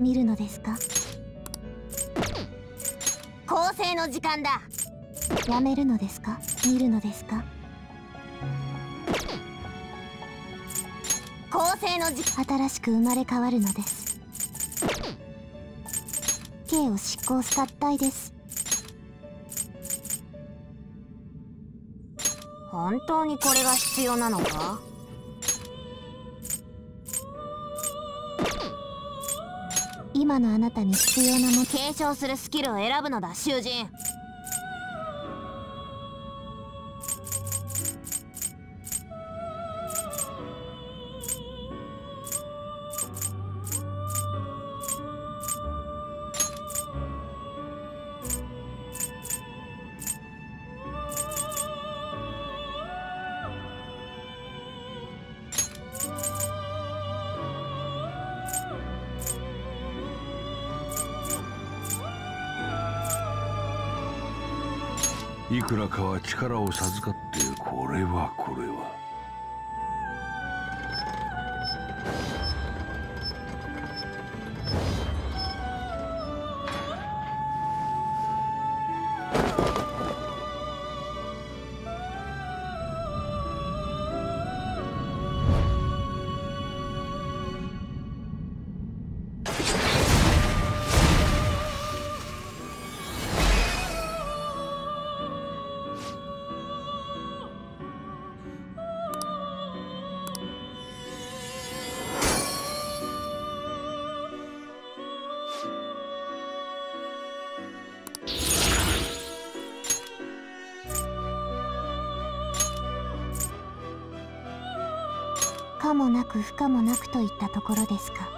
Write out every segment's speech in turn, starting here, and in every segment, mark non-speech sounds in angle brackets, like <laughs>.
見るのですか？構成の時間だ。やめるのですか？見るのですか？構成の時新しく生まれ変わるのです。刑を執行す合体です。本当にこれが必要なのか？今のあなたに必要なも継承するスキルを選ぶのだ囚人。力を授かってこれはこれは。可もなく不可もなくといったところですか。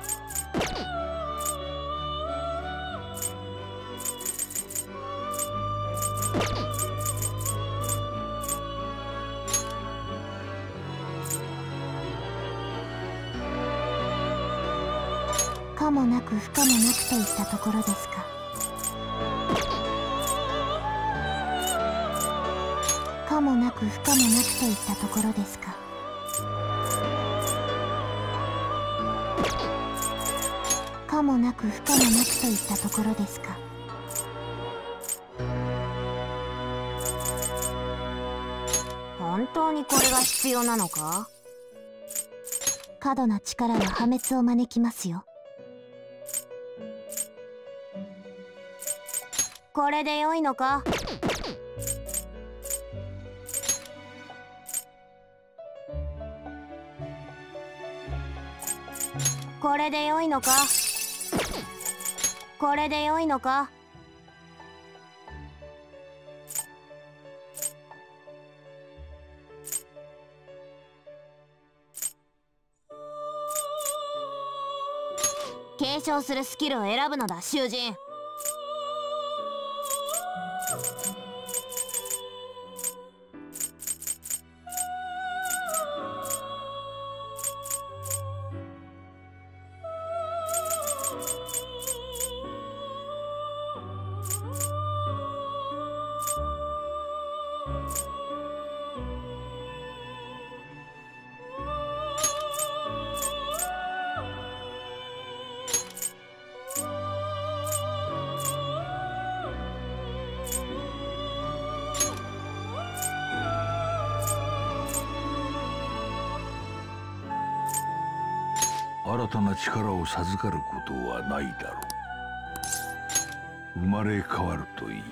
ころですか？本当にこれが必要なのか？過度な力は破滅を招きますよ。これで良いのか？これで良いのか？これで良いのか？継承するスキルを選ぶのだ囚人。授かることはないだろう。生まれ変わるといい。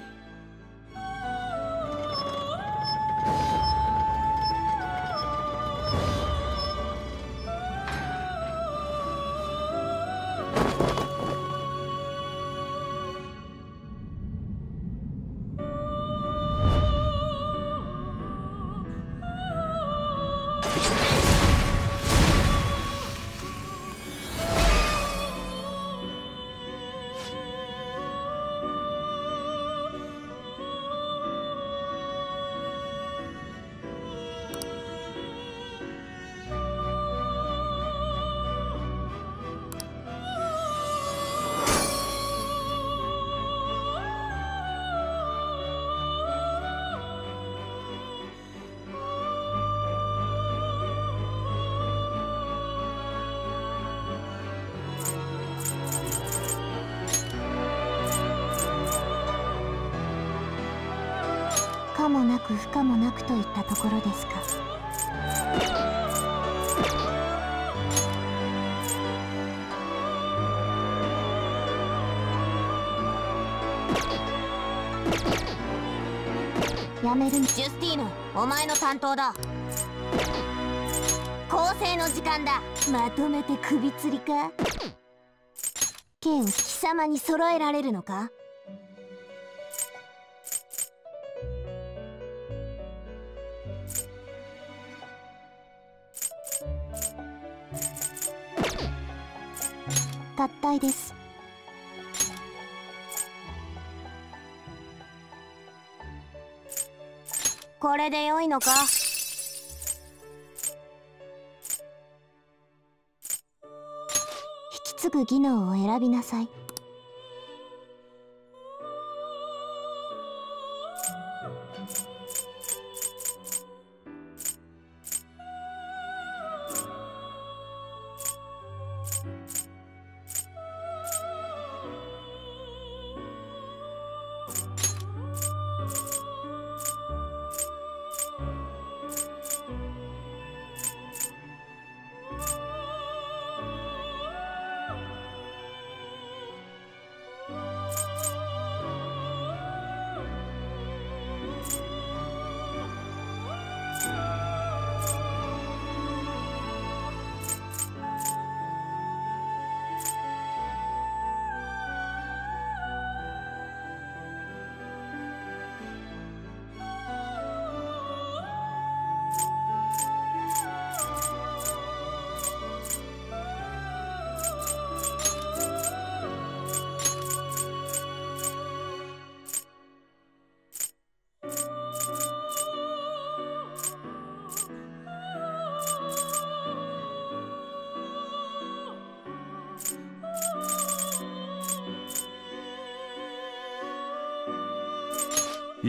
可もなく不可もなくといったところですか。やめるジュスティーヌお前の担当だ。構成の時間だ。まとめて首吊りか。剣を貴様に揃えられるのか？合体です。これで良いのか？引き継ぐ技能を選びなさい。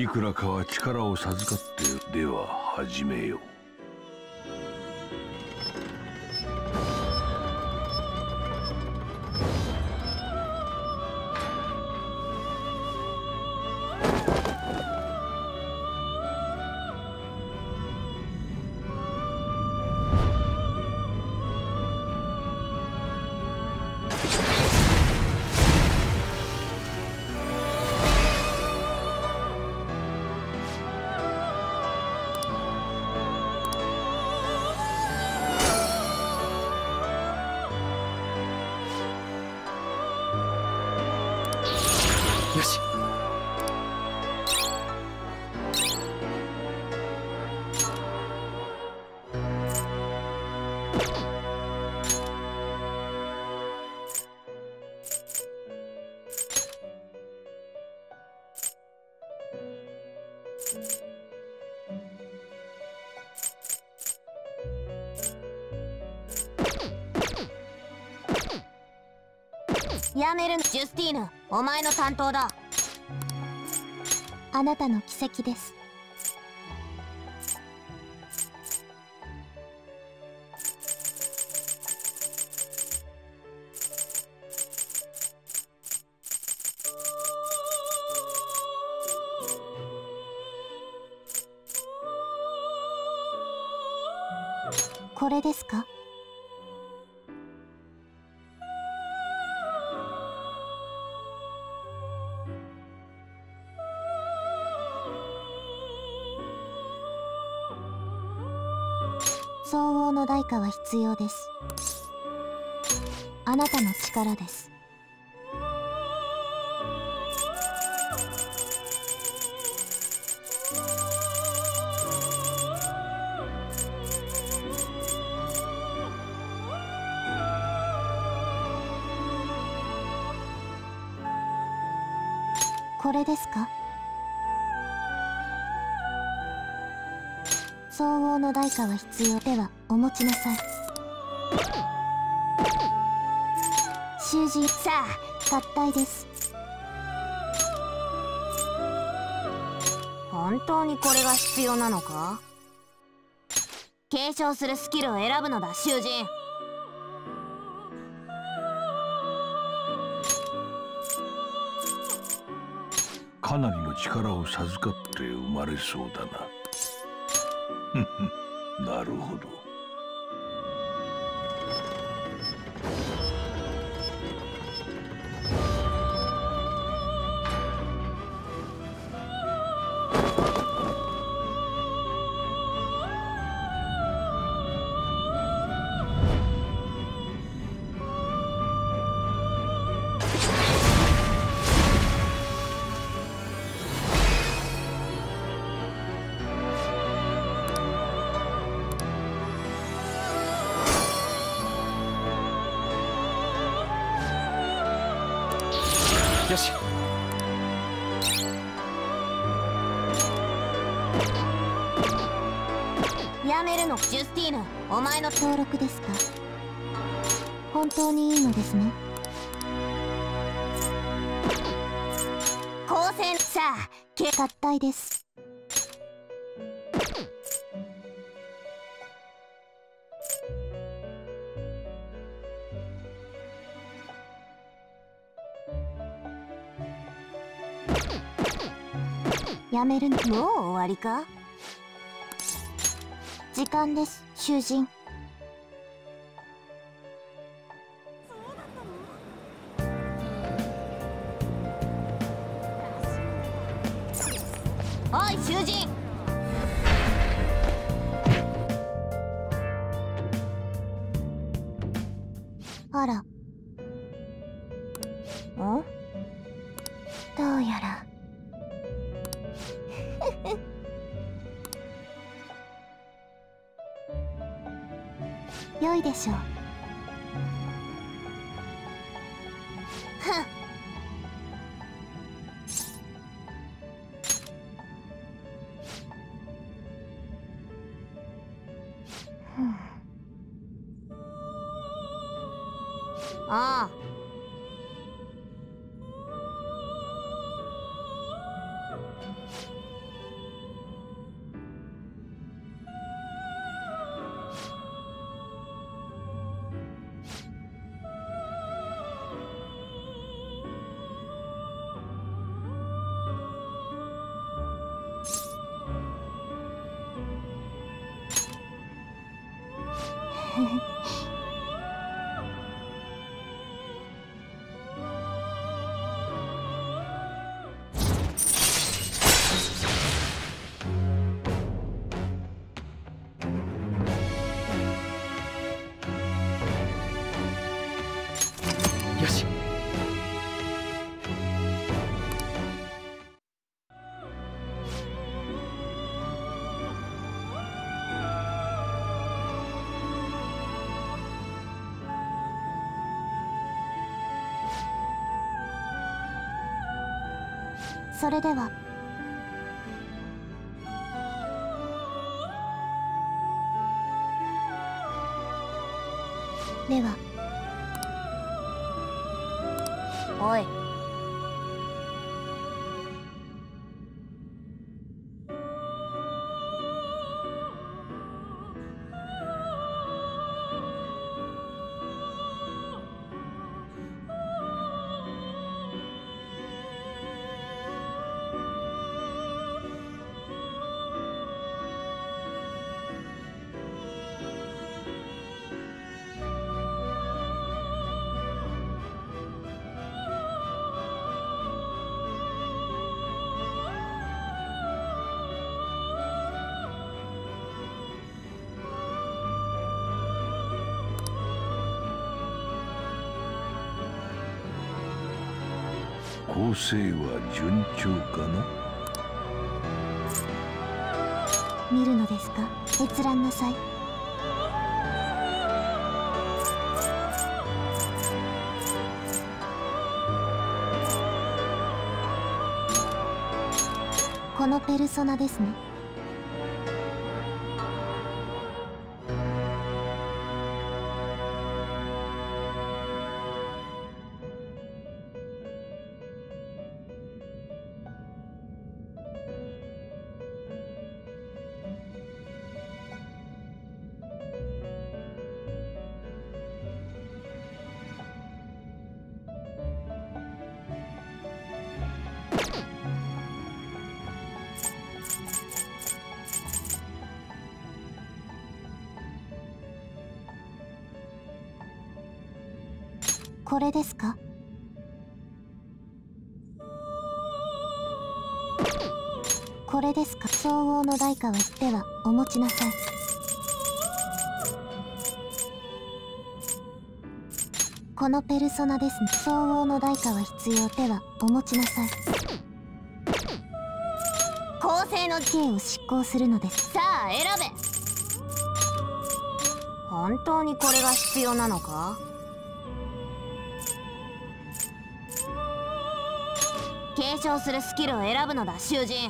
いくらかは力を授かってでは始めよう。やめるジュスティーヌお前の担当だ。あなたの奇跡です。これですか？必要です。あなたの力です。これですか？相応の代価は必要。ではお持ちなさい。習字さあ合体です。本当にこれが必要なのか？継承するスキルを選ぶのだ囚人。かなりの力を授かって生まれそうだな。<laughs> なるほど。やめるもう終わりか？時間です囚人。おい囚人。でしょう。それでは。では。おい。構成は順調かな見るのですか？閲覧なさい。このペルソナですね。これですか？これですか？総合の代価はではお持ちなさい。このペルソナですね。総合の代価は必要ではお持ちなさい。公正の刑を執行するのです。さあ選べ。本当にこれが必要なのか？長するスキルを選ぶのだ囚人。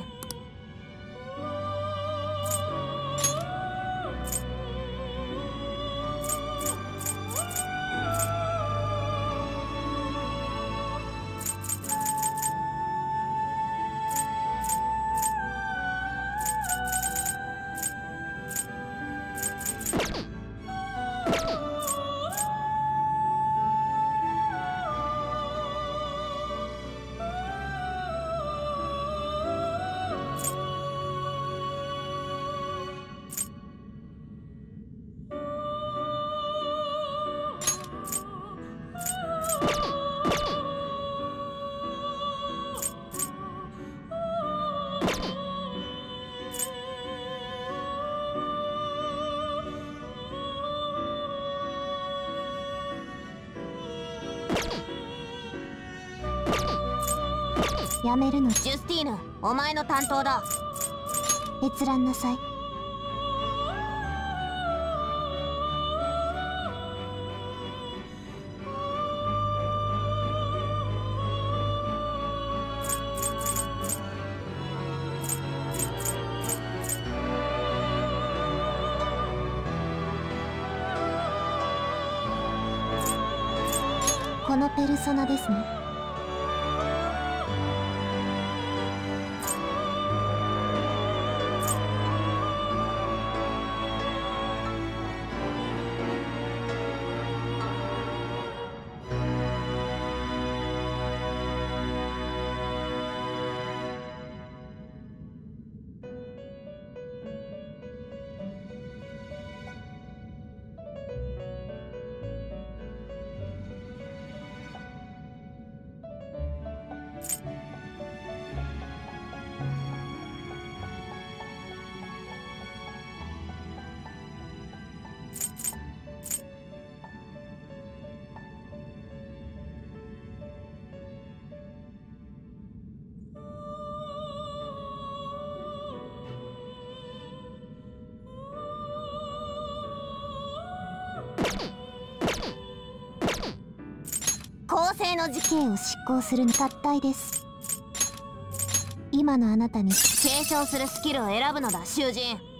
やめるの。ジュスティーヌお前の担当だ。閲覧なさい正の事刑を執行する合体です。今のあなたに継承するスキルを選ぶのだ囚人。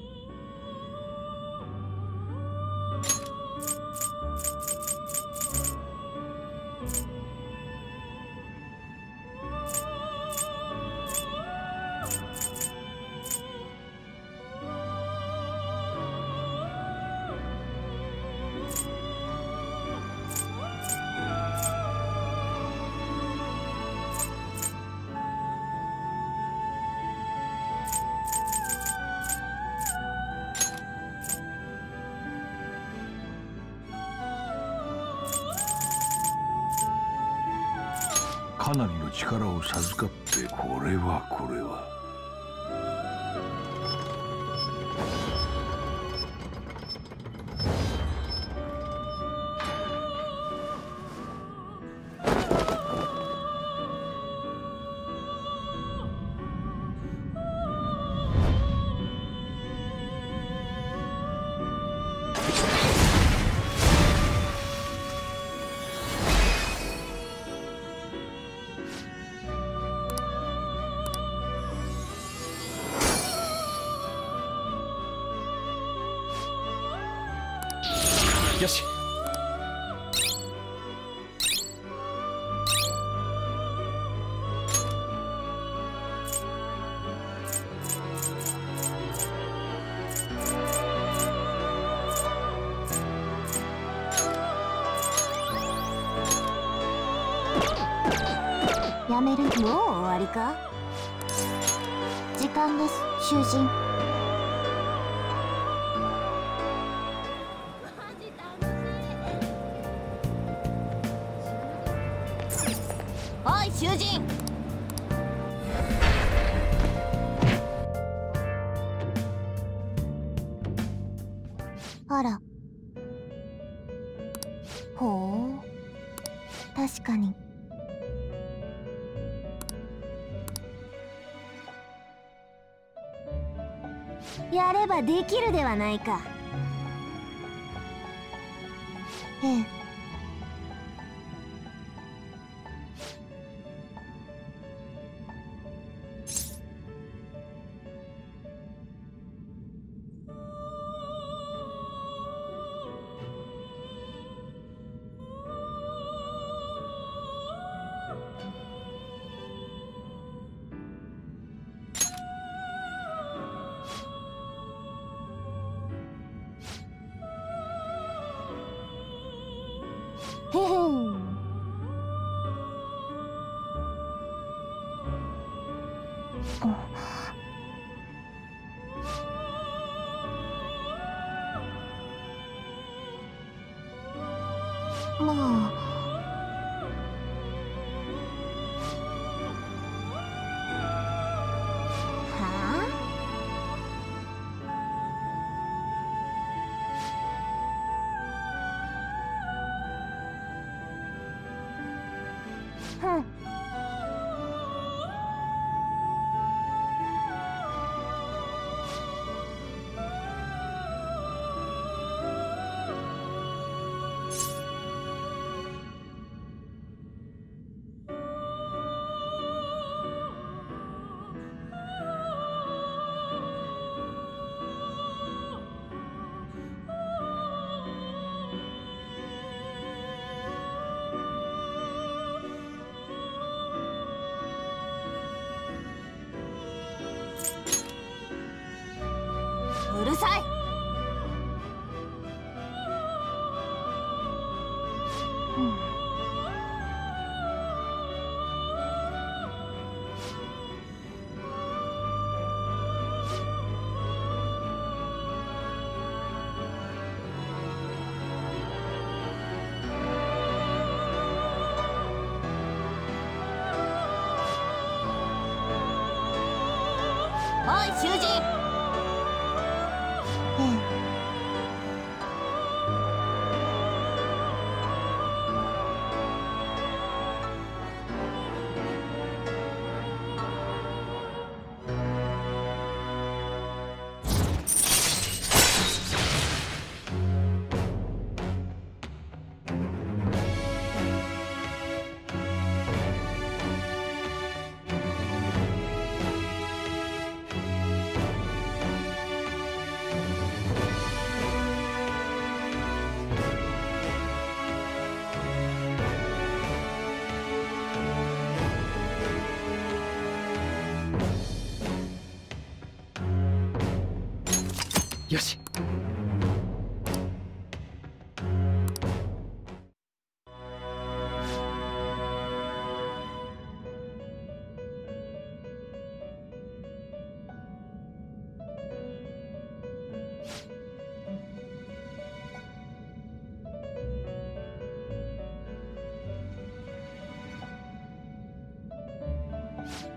やめるもう終わりか？時間です囚人。できるではないか。ええ。看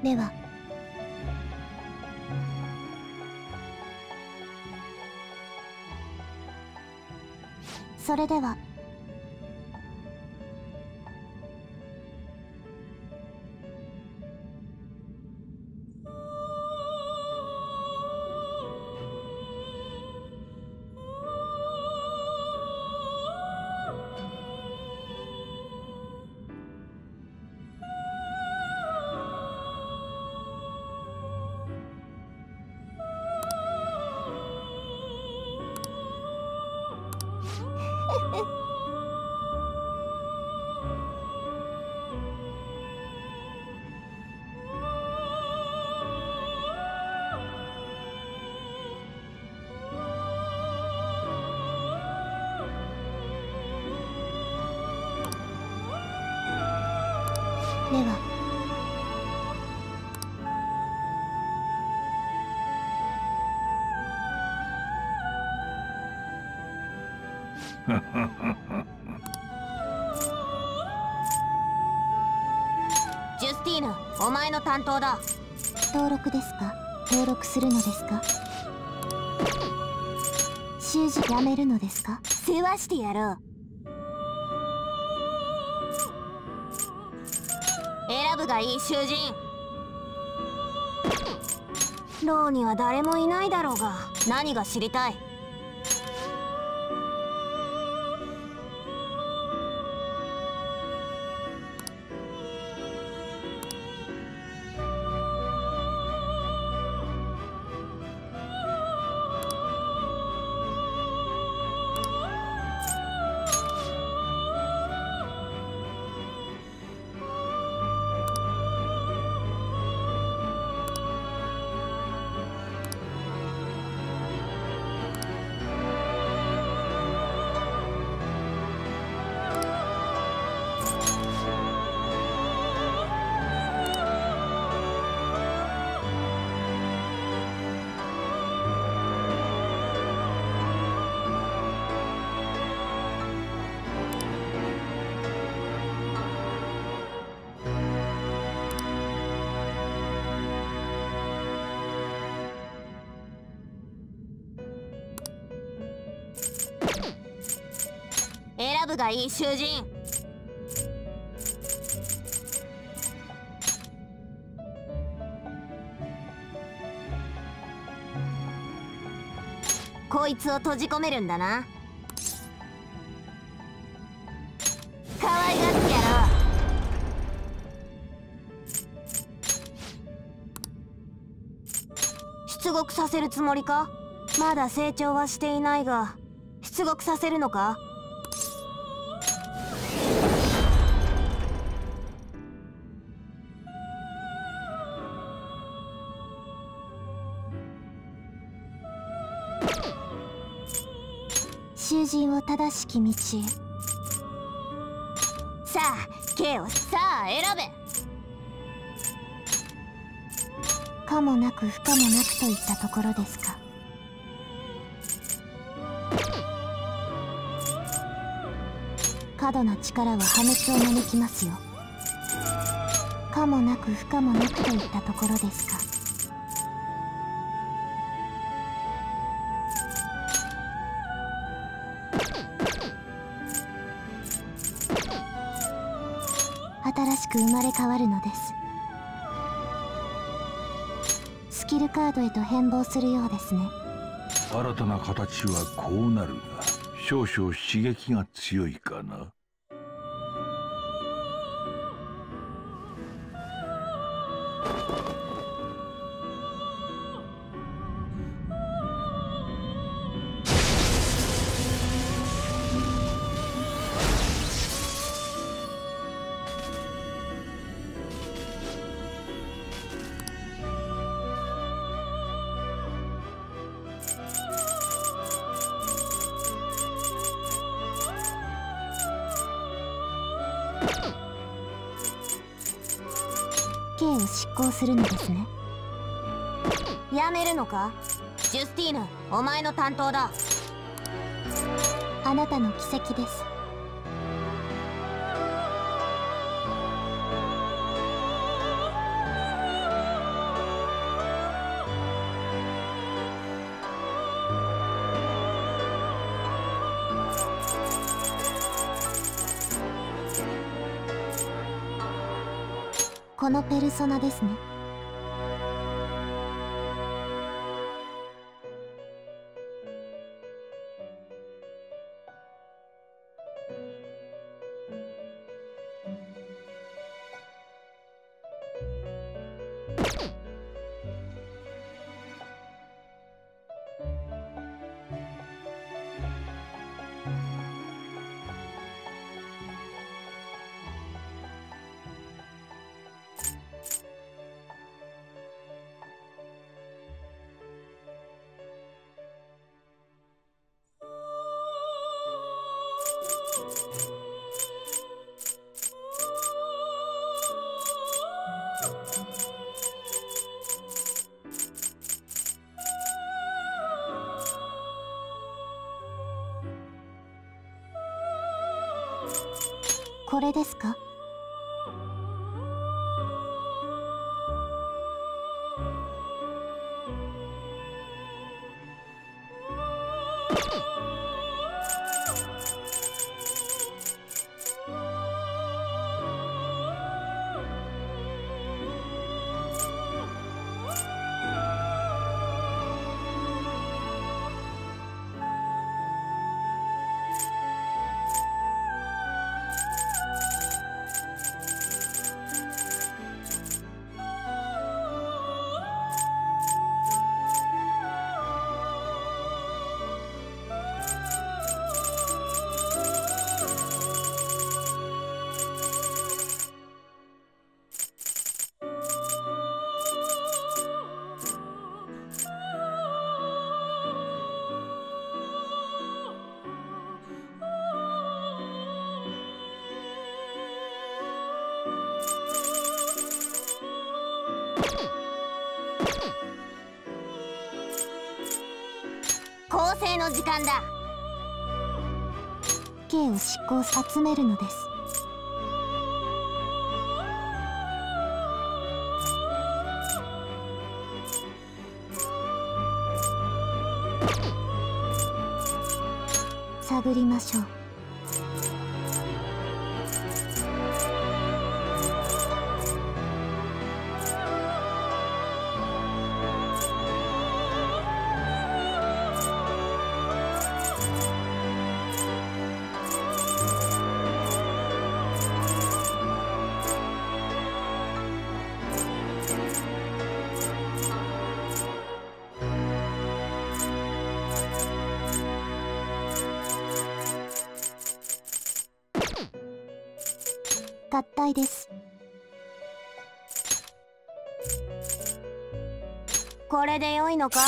目は。それでは。ジュスティーヌお前の担当だ。登録ですか？登録するのですか？習字やめるのですか？世話してやろう。選ぶがいい囚人。牢には誰もいないだろうが。何が知りたい？がいい囚人。こいつを閉じ込めるんだな。可愛がってやろう。出獄させるつもりか？まだ成長はしていないが。出獄させるのか？正しき道へ。さあ K をさあ選べ。可もなく不可もなくといったところですか。過度な力は破滅を招きますよ。可もなく不可もなくといったところですか。く生まれ変わるのです。スキルカードへと変貌するようですね。新たな形はこうなるが少々刺激が強いかな。するのですね。やめるのか？ジュスティーヌお前の担当だ。あなたの奇跡ですこのペルソナですね。これですか？整の時間だ。刑を執行集めるのです。探りましょう。れで良いのか？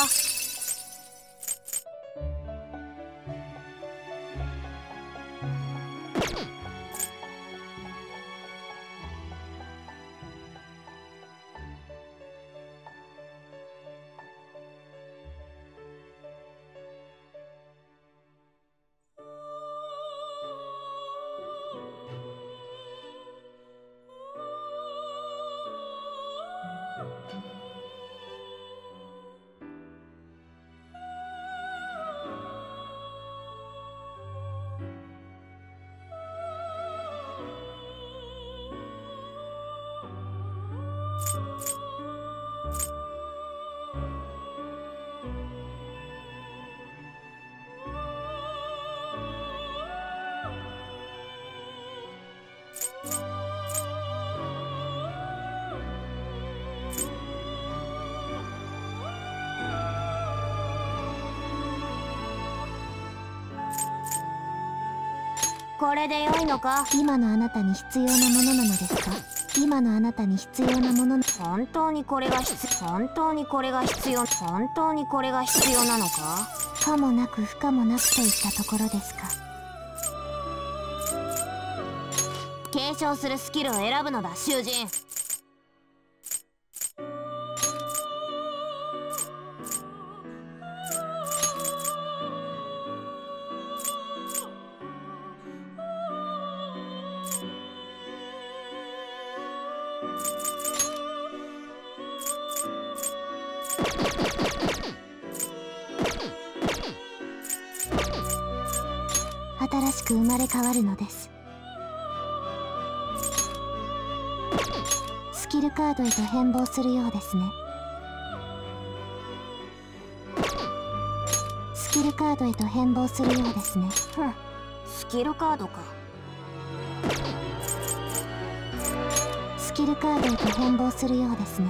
これで良いのか？今のあなたに必要なものなのですか？今のあなたに必要なもの本当にこれが必本当にこれが必要本当にこれが必要なのか？可もなく不可もなくといったところですか？継承するスキルを選ぶのだ囚人生まれ変わるのです。スキルカードへと変貌するようですね。スキルカードへと変貌するようですね。ふん。スキルカードか。スキルカードへと変貌するようですね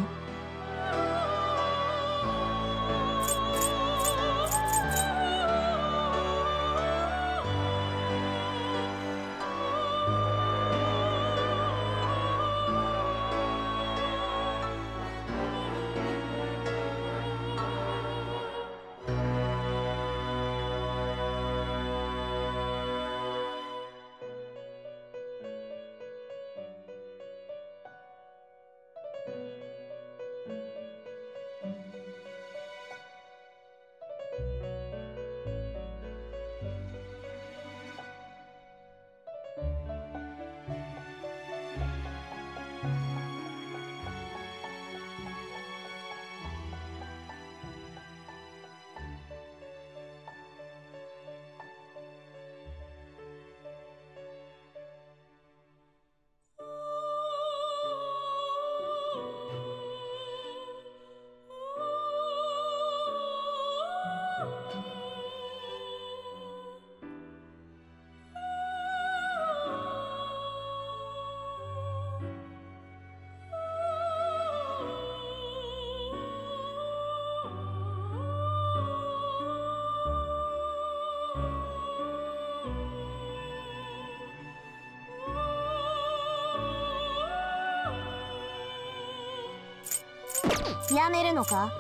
やめるのか？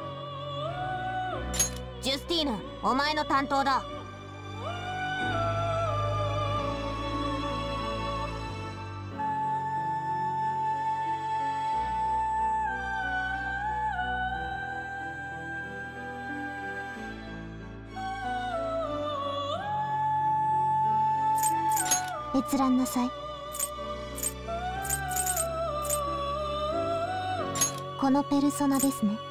ジュスティーヌお前の担当だ。閲覧なさい。このペルソナですね。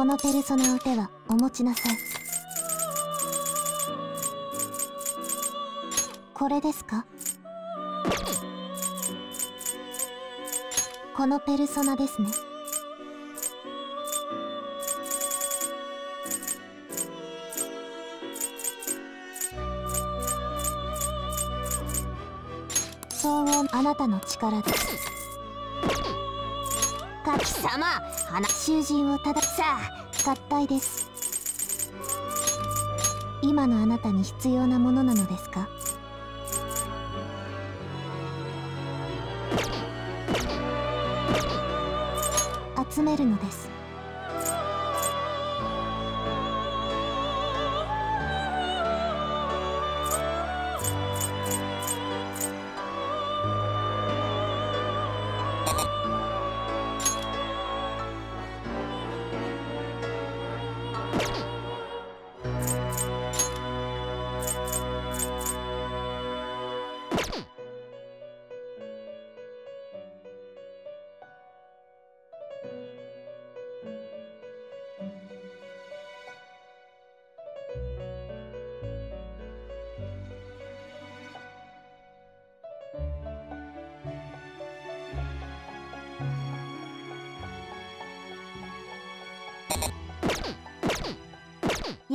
このペルソナを手はお持ちなさい。これですか？このペルソナですね。騒音あなたの力で。すカキ様花囚人をたださあ合体です。今のあなたに必要なものなのですか？集めるのです。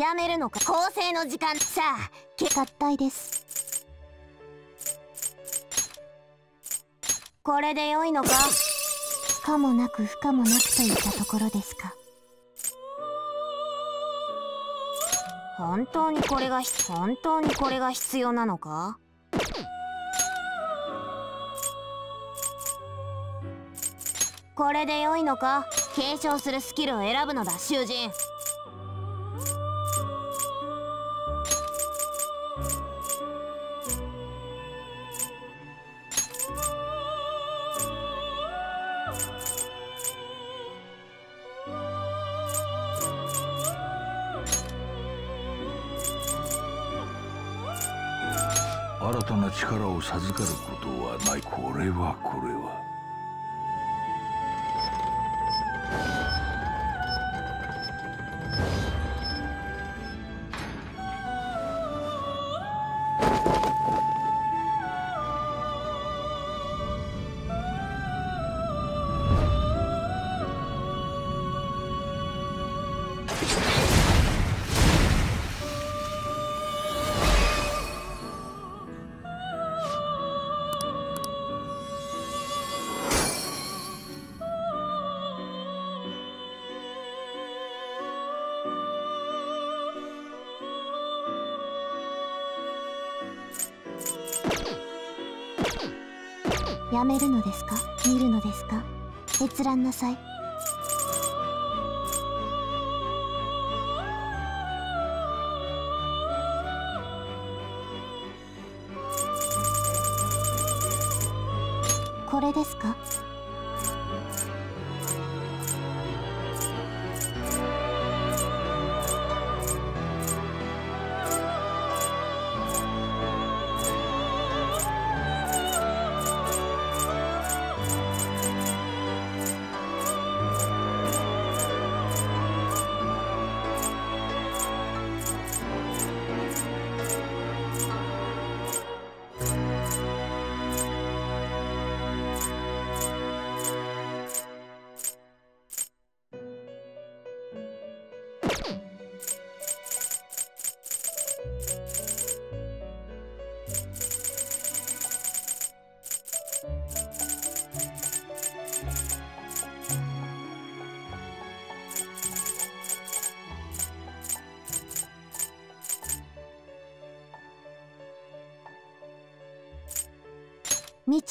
やめるのか構成の時間。さあけ合体です。これで良いのか？可もなく不可もなくといったところですか。本当にこれが本当にこれが必要なのか？これで良いのか？継承するスキルを選ぶのだ囚人。力を授かることはない。これはこれは。めるのですか？見るのですか？閲覧なさい。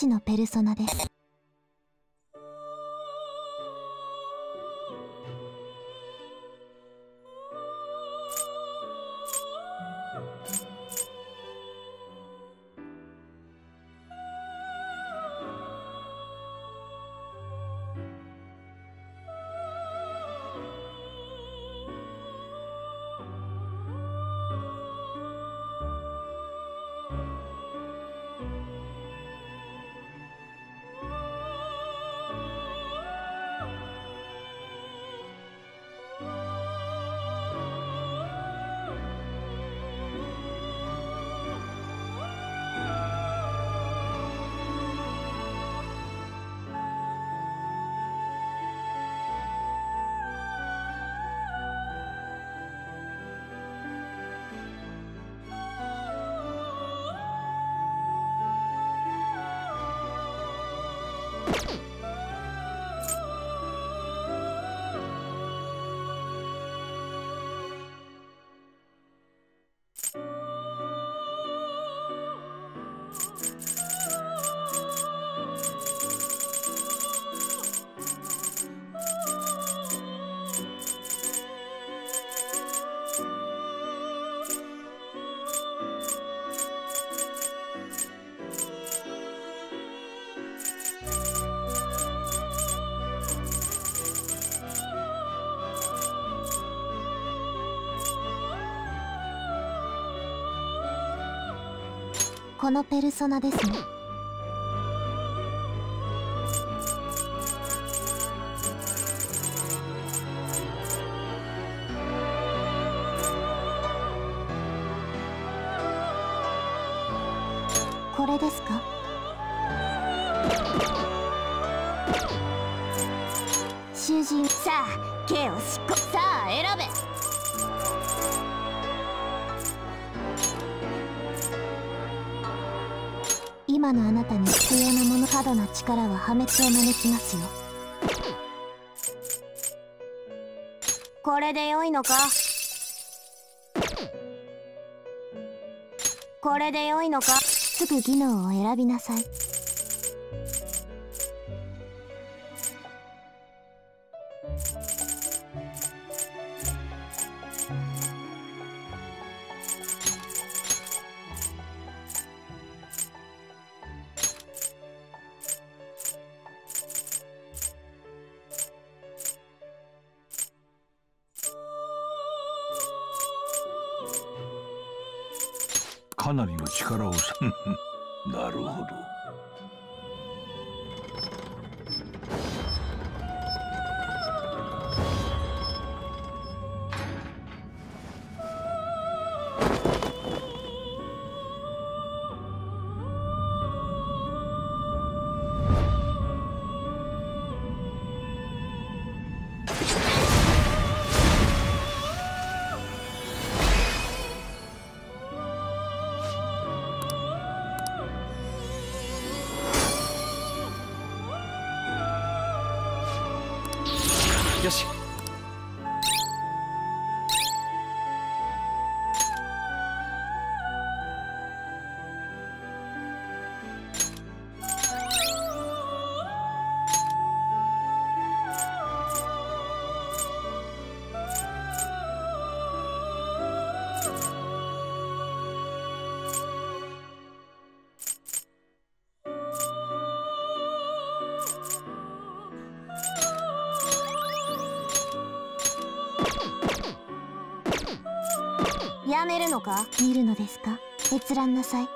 のペルソナです。you このペルソナですね。破滅を招きますよ。これで良いのか？これで良いのか？すぐ技能を選びなさい。かなりの力をさ <laughs> なるほど。めるのか？見るのですか？閲覧なさい。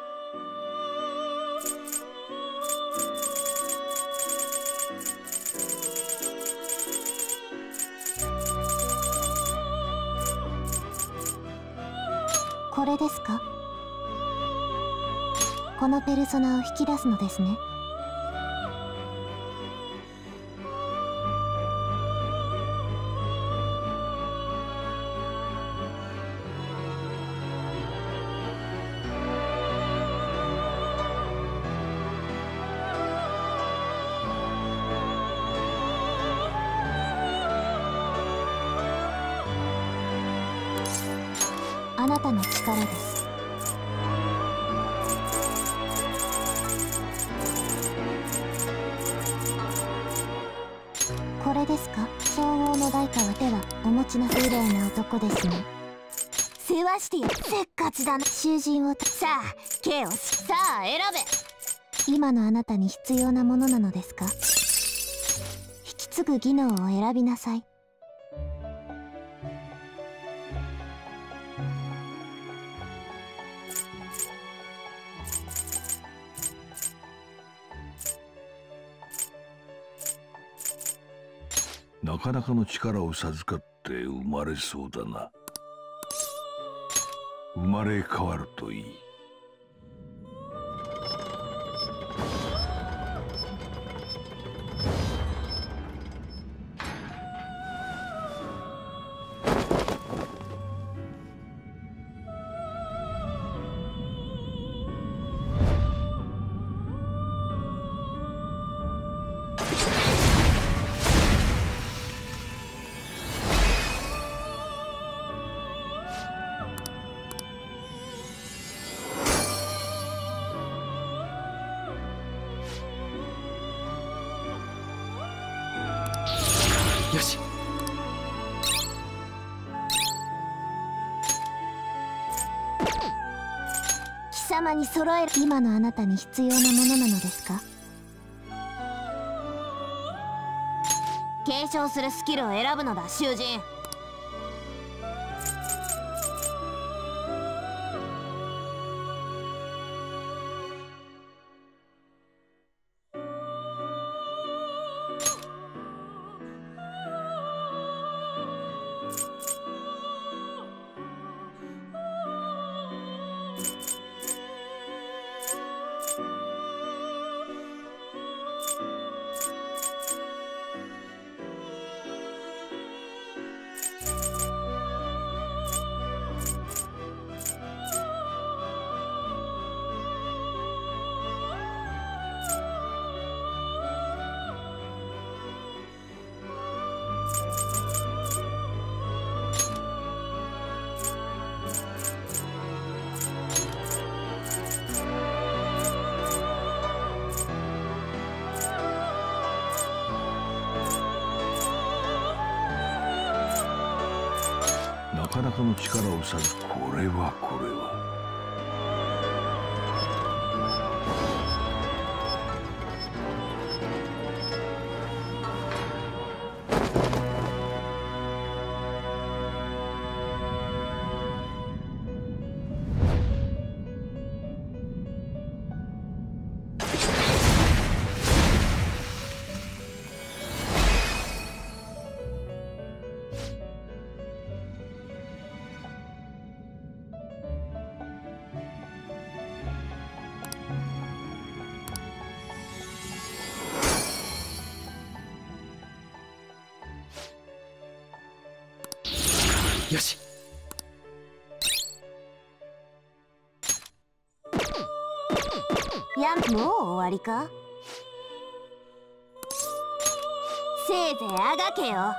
これですか？このペルソナを引き出すのですね。な囚人をたさあ K をしさあ選べ。今のあなたに必要なものなのですか？引き継ぐ技能を選びなさい。なかなかの力を授かって生まれそうだな生まれ変わるといい。様に揃える。今のあなたに必要なものなのですか？継承するスキルを選ぶのだ囚人。なかなかの力を授るこれはこれは。か？せいぜいあがけよ。